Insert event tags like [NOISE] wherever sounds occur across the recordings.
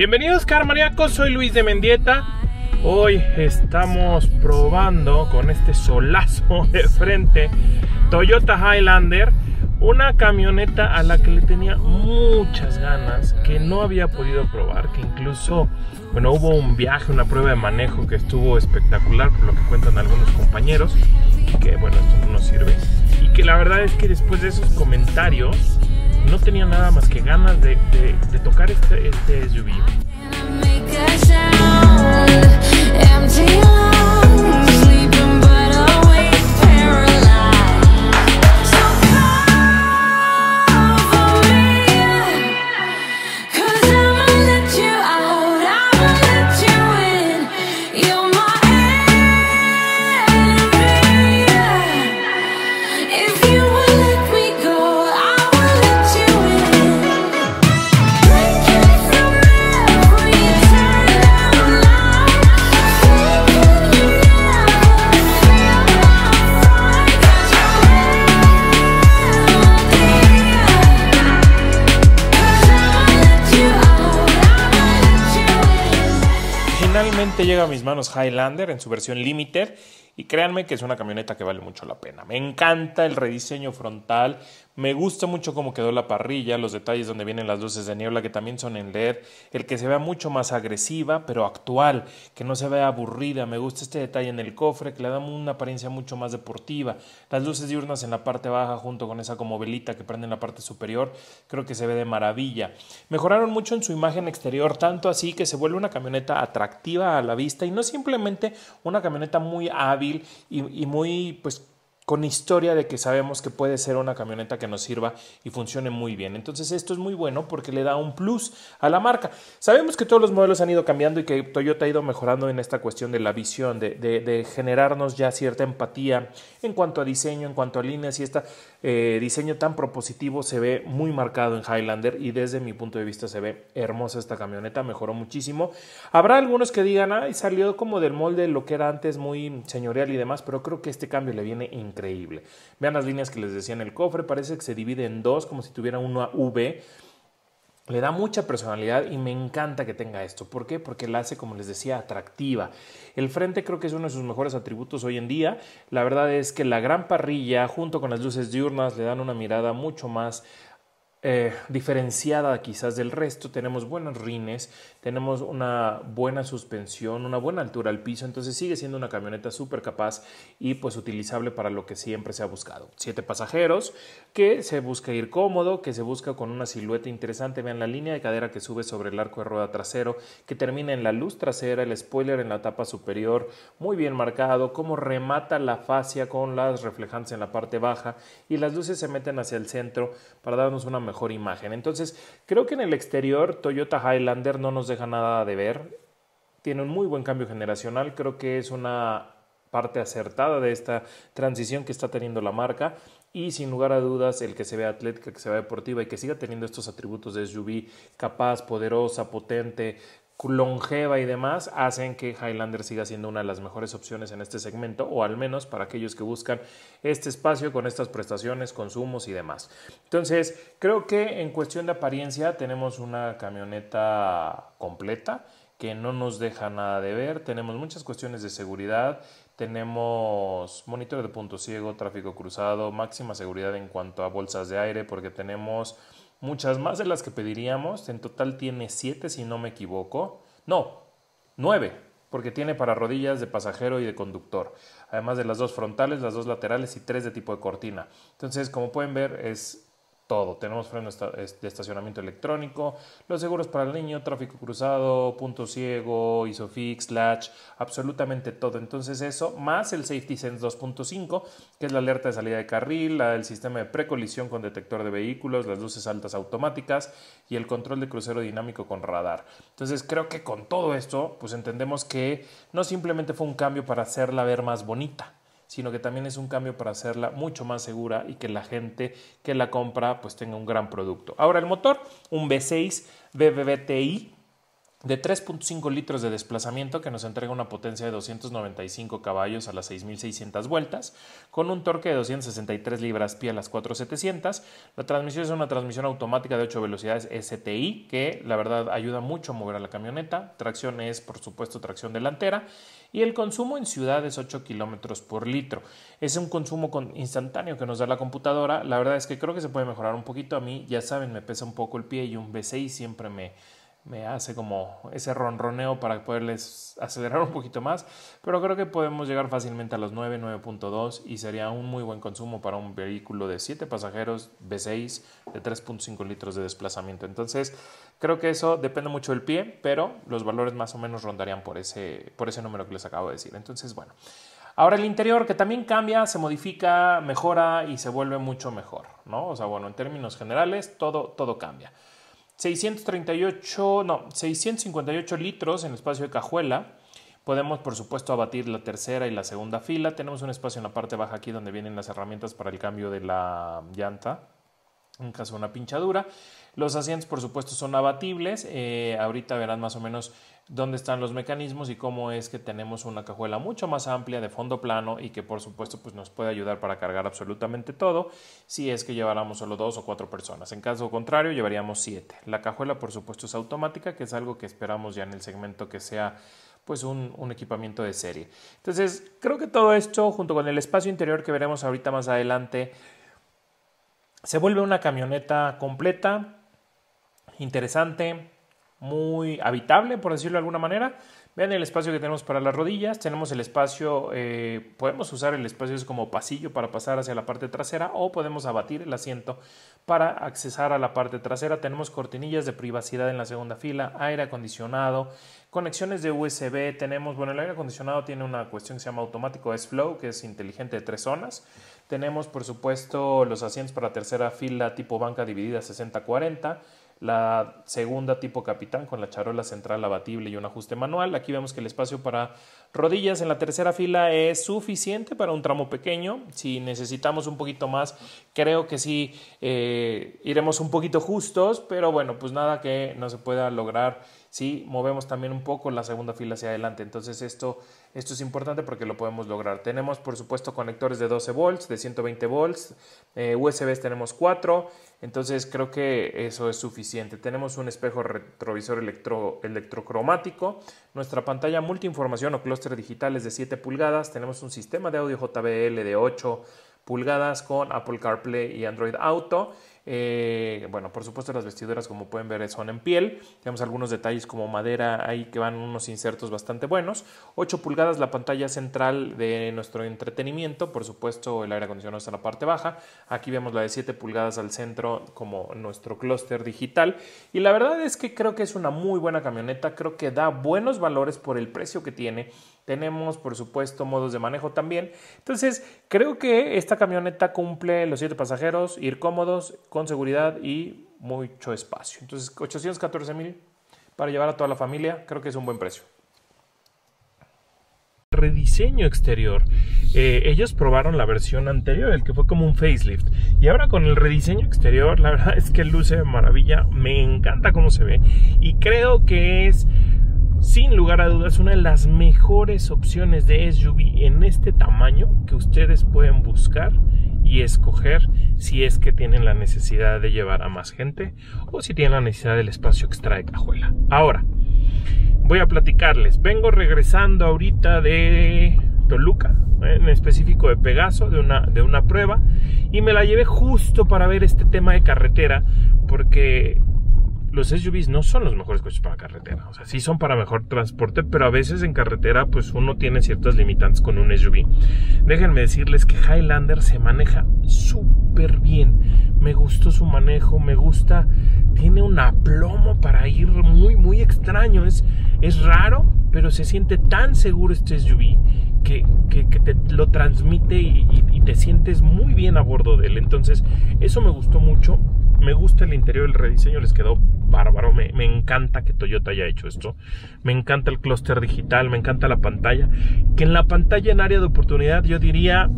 Bienvenidos carmaníacos, soy Luis de Mendieta. Hoy estamos probando con este solazo [LAUGHS] de frente Toyota Highlander, una camioneta a la que le tenía muchas ganas, que no había podido probar, que incluso, bueno, hubo un viaje, una prueba de manejo que estuvo espectacular, por lo que cuentan algunos compañeros, y que bueno, esto no nos sirve. Y que la verdad es que después de esos comentarios, no tenía nada más que ganas de, de, tocar este, este. Llega a mis manos Highlander en su versión Limited y créanme que es una camioneta que vale mucho la pena. Me encanta el rediseño frontal, me gusta mucho cómo quedó la parrilla, los detalles donde vienen las luces de niebla que también son en LED, el que se vea mucho más agresiva pero actual, que no se vea aburrida. Me gusta este detalle en el cofre que le da una apariencia mucho más deportiva. Las luces diurnas en la parte baja junto con esa como velita que prende en la parte superior, creo que se ve de maravilla. Mejoraron mucho en su imagen exterior, tanto así que se vuelve una camioneta atractiva a la vista y no simplemente una camioneta muy hábil y, y muy pues con historia de que sabemos que puede ser una camioneta que nos sirva y funcione muy bien. Entonces esto es muy bueno porque le da un plus a la marca. Sabemos que todos los modelos han ido cambiando y que Toyota ha ido mejorando en esta cuestión de la visión, de, generarnos ya cierta empatía en cuanto a diseño, en cuanto a líneas y este diseño tan propositivo se ve muy marcado en Highlander y desde mi punto de vista se ve hermosa esta camioneta, mejoró muchísimo. Habrá algunos que digan, ay, salió como del molde lo que era antes muy señorial y demás, pero creo que este cambio le viene increíble increíble. Vean las líneas que les decía en el cofre, parece que se divide en dos, como si tuviera una V. Le da mucha personalidad y me encanta que tenga esto. ¿Por qué? Porque la hace, como les decía, atractiva. El frente creo que es uno de sus mejores atributos hoy en día. La verdad es que la gran parrilla junto con las luces diurnas le dan una mirada mucho más eh, diferenciada quizás del resto. Tenemos buenos rines, tenemos una buena suspensión, una buena altura al piso, entonces sigue siendo una camioneta súper capaz y pues utilizable para lo que siempre se ha buscado. Siete pasajeros, que se busca ir cómodo, que se busca con una silueta interesante. Vean la línea de cadera que sube sobre el arco de rueda trasero, que termina en la luz trasera, el spoiler en la tapa superior, muy bien marcado, cómo remata la fascia con las reflejantes en la parte baja y las luces se meten hacia el centro para darnos una mejor imagen. Entonces, creo que en el exterior Toyota Highlander no nos deja nada de ver. Tiene un muy buen cambio generacional. Creo que es una parte acertada de esta transición que está teniendo la marca y sin lugar a dudas el que se vea atlética, que se vea deportiva y que siga teniendo estos atributos de SUV capaz, poderosa, potente, longeva y demás hacen que Highlander siga siendo una de las mejores opciones en este segmento o al menos para aquellos que buscan este espacio con estas prestaciones, consumos y demás. Entonces, creo que en cuestión de apariencia tenemos una camioneta completa que no nos deja nada de ver, tenemos muchas cuestiones de seguridad, tenemos monitor de punto ciego, tráfico cruzado, máxima seguridad en cuanto a bolsas de aire porque tenemos muchas más de las que pediríamos. En total tiene siete, si no me equivoco. No, nueve, porque tiene para rodillas de pasajero y de conductor, además de las dos frontales, las dos laterales y tres de tipo de cortina. Entonces, como pueden ver, es todo. Tenemos freno de estacionamiento electrónico, los seguros para el niño, tráfico cruzado, punto ciego, ISOFIX, latch, absolutamente todo. Entonces eso, más el Safety Sense 2.5, que es la alerta de salida de carril, el sistema de precolisión con detector de vehículos, las luces altas automáticas y el control de crucero dinámico con radar. Entonces creo que con todo esto, pues entendemos que no simplemente fue un cambio para hacerla ver más bonita, sino que también es un cambio para hacerla mucho más segura y que la gente que la compra pues tenga un gran producto. Ahora el motor, un V6 BBBTI de 3.5 litros de desplazamiento que nos entrega una potencia de 295 caballos a las 6600 vueltas, con un torque de 263 libras-pie a las 4700. La transmisión es una transmisión automática de 8 velocidades STI que la verdad ayuda mucho a mover a la camioneta. Tracción es por supuesto tracción delantera y el consumo en ciudad es 8 kilómetros por litro. Es un consumo instantáneo que nos da la computadora. La verdad es que creo que se puede mejorar un poquito. A mí, ya saben, me pesa un poco el pie y un V6 siempre me me hace como ese ronroneo para poderles acelerar un poquito más, pero creo que podemos llegar fácilmente a los 9, 9.2 y sería un muy buen consumo para un vehículo de 7 pasajeros V6 de 3.5 litros de desplazamiento. Entonces, creo que eso depende mucho del pie, pero los valores más o menos rondarían por ese, por ese número que les acabo de decir. Entonces, bueno. Ahora el interior que también cambia, se modifica, mejora y se vuelve mucho mejor, ¿no? O sea, bueno, en términos generales todo, todo cambia. 638, no, 658 litros en espacio de cajuela. Podemos, por supuesto, abatir la tercera y la segunda fila. Tenemos un espacio en la parte baja aquí donde vienen las herramientas para el cambio de la llanta en caso de una pinchadura. Los asientos, por supuesto, son abatibles. Eh, ahorita verán más o menos dónde están los mecanismos y cómo es que tenemos una cajuela mucho más amplia de fondo plano y que por supuesto pues nos puede ayudar para cargar absolutamente todo si es que lleváramos solo dos o cuatro personas. En caso contrario llevaríamos siete. La cajuela por supuesto es automática que es algo que esperamos ya en el segmento que sea pues un, un, equipamiento de serie. Entonces creo que todo esto junto con el espacio interior que veremos ahorita más adelante se vuelve una camioneta completa, interesante, muy habitable, por decirlo de alguna manera. Vean el espacio que tenemos para las rodillas. Tenemos el espacio, eh, podemos usar el espacio como pasillo para pasar hacia la parte trasera o podemos abatir el asiento para accesar a la parte trasera. Tenemos cortinillas de privacidad en la segunda fila, aire acondicionado, conexiones de USB. Tenemos, bueno, el aire acondicionado tiene una cuestión que se llama automático S-Flow, que es inteligente de tres zonas. Tenemos, por supuesto, los asientos para tercera fila tipo banca dividida 60-40 la segunda tipo capitán con la charola central abatible y un ajuste manual. Aquí vemos que el espacio para rodillas en la tercera fila es suficiente para un tramo pequeño. Si necesitamos un poquito más, creo que sí eh, iremos un poquito justos, pero bueno, pues nada que no se pueda lograr si movemos también un poco la segunda fila hacia adelante. Entonces esto, esto es importante porque lo podemos lograr. Tenemos por supuesto conectores de 12 volts, de 120 volts, eh, USBs tenemos 4, entonces creo que eso es suficiente. Tenemos un espejo retrovisor electro, electrocromático, nuestra pantalla multiinformación o clúster digital es de 7 pulgadas, tenemos un sistema de audio JBL de 8 pulgadas con Apple CarPlay y Android Auto eh, bueno, por supuesto las vestiduras como pueden ver son en piel. Tenemos algunos detalles como madera ahí que van unos insertos bastante buenos. 8 pulgadas la pantalla central de nuestro entretenimiento. Por supuesto el aire acondicionado está en la parte baja. Aquí vemos la de 7 pulgadas al centro como nuestro clúster digital. Y la verdad es que creo que es una muy buena camioneta. Creo que da buenos valores por el precio que tiene. Tenemos, por supuesto, modos de manejo también. Entonces, creo que esta camioneta cumple los siete pasajeros, ir cómodos, con seguridad y mucho espacio. Entonces, 814 mil para llevar a toda la familia, creo que es un buen precio. Rediseño exterior. Eh, ellos probaron la versión anterior, el que fue como un facelift. Y ahora con el rediseño exterior, la verdad es que luce maravilla. Me encanta cómo se ve. Y creo que es sin lugar a dudas una de las mejores opciones de SUV en este tamaño que ustedes pueden buscar y escoger si es que tienen la necesidad de llevar a más gente o si tienen la necesidad del espacio extra de cajuela. Ahora, voy a platicarles. Vengo regresando ahorita de Toluca, en específico de Pegaso, de una, de una prueba, y me la llevé justo para ver este tema de carretera, porque los SUVs no son los mejores coches para carretera. O sea, sí son para mejor transporte, pero a veces en carretera pues uno tiene ciertas limitantes con un SUV. Déjenme decirles que Highlander se maneja súper bien. Me gustó su manejo, me gusta. Tiene un aplomo para ir muy, muy extraño. Es, es raro, pero se siente tan seguro este SUV que, que, te lo transmite y, y te sientes muy bien a bordo de él. Entonces, eso me gustó mucho me gusta el interior, el rediseño les quedó bárbaro. Me, encanta que Toyota haya hecho esto. Me encanta el clúster digital, me encanta la pantalla. Que en la pantalla en área de oportunidad yo diría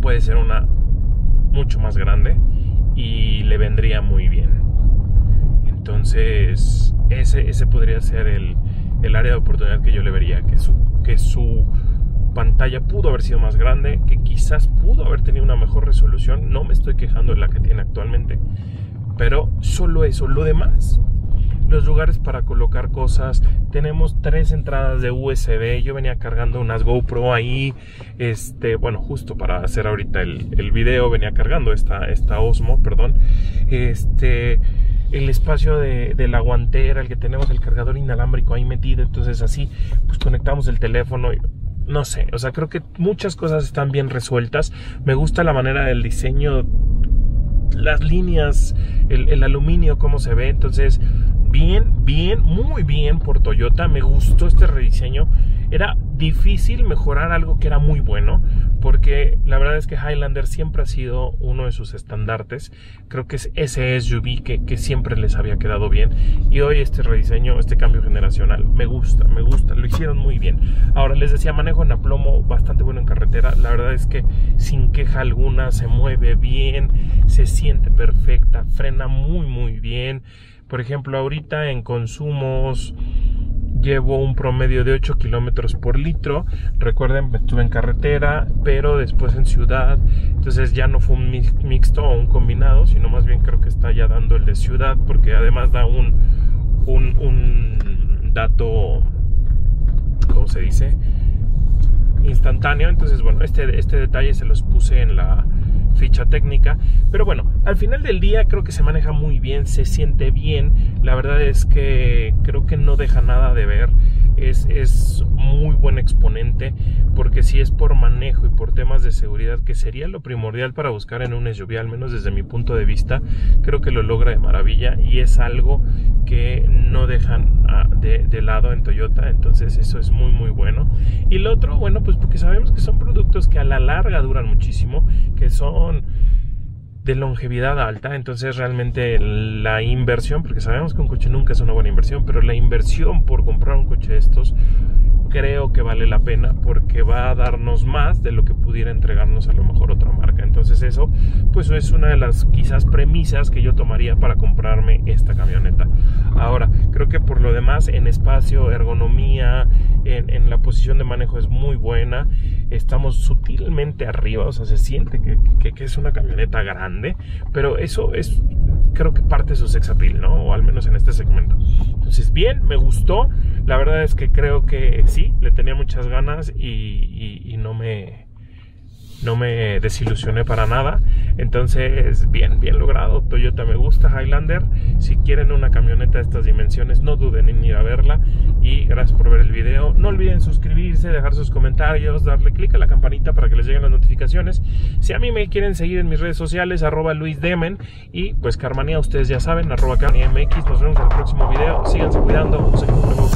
puede ser una mucho más grande y le vendría muy bien. Entonces, ese, ese podría ser el, el área de oportunidad que yo le vería, que su, que su pantalla pudo haber sido más grande, que quizás pudo haber tenido una mejor resolución. No me estoy quejando de la que tiene actualmente, pero solo eso, lo demás. Los lugares para colocar cosas. Tenemos tres entradas de USB. Yo venía cargando unas GoPro ahí. Este, bueno, justo para hacer ahorita el, el video, venía cargando esta, esta Osmo, perdón. Este el espacio de, de, la guantera, el que tenemos el cargador inalámbrico ahí metido, entonces así pues conectamos el teléfono y no sé, o sea, creo que muchas cosas están bien resueltas. Me gusta la manera del diseño, las líneas, el, aluminio, cómo se ve, entonces bien, bien, muy bien por Toyota. Me gustó este rediseño. Era difícil mejorar algo que era muy bueno, porque la verdad es que Highlander siempre ha sido uno de sus estandartes. Creo que es ese SUV que, que siempre les había quedado bien. Y hoy este rediseño, este cambio generacional, me gusta, me gusta. Lo hicieron muy bien. Ahora les decía, manejo en aplomo bastante bueno en carretera. La verdad es que sin queja alguna, se mueve bien, se siente perfecta, frena muy, muy bien. Por ejemplo, ahorita en consumos llevo un promedio de 8 kilómetros por litro. Recuerden, estuve en carretera, pero después en ciudad. Entonces ya no fue un mixto o un combinado, sino más bien creo que está ya dando el de ciudad, porque además da un, un, un dato, ¿cómo se dice? Instantáneo. Entonces, bueno, este, este detalle se los puse en la ficha técnica. Pero bueno, al final del día creo que se maneja muy bien, se siente bien. La verdad es que creo que no deja nada de ver. Es, es muy buen exponente porque si es por manejo y por temas de seguridad que sería lo primordial para buscar en un SUV al menos desde mi punto de vista creo que lo logra de maravilla y es algo que no dejan de, de lado en Toyota entonces eso es muy muy bueno y lo otro bueno pues porque sabemos que son productos que a la larga duran muchísimo que son de longevidad alta, entonces realmente la inversión, porque sabemos que un coche nunca es una buena inversión, pero la inversión por comprar un coche de estos creo que vale la pena porque va a darnos más de lo que pudiera entregarnos a lo mejor otra marca. Entonces eso pues es una de las quizás premisas que yo tomaría para comprarme esta camioneta. Ahora, creo que por lo demás en espacio, ergonomía, en, en la posición de manejo es muy buena. Estamos sutilmente arriba, o sea, se siente que, que, que es una camioneta grande, pero eso es creo que parte de su sex appeal, ¿no? O al menos en este segmento. Entonces, bien, me gustó. La verdad es que creo que sí, le tenía muchas ganas y, no me no me desilusioné para nada. Entonces, bien, bien logrado. Toyota me gusta, Highlander. Si quieren una camioneta de estas dimensiones, no duden en ir a verla. Y gracias por ver el video. No olviden suscribirse, dejar sus comentarios, darle clic a la campanita para que Si a mí me quieren seguir en mis redes sociales, arroba Luis Demen. Y pues Carmanía, ustedes ya saben, arroba MX. Nos vemos en el próximo video. Síganse cuidando. Segundo.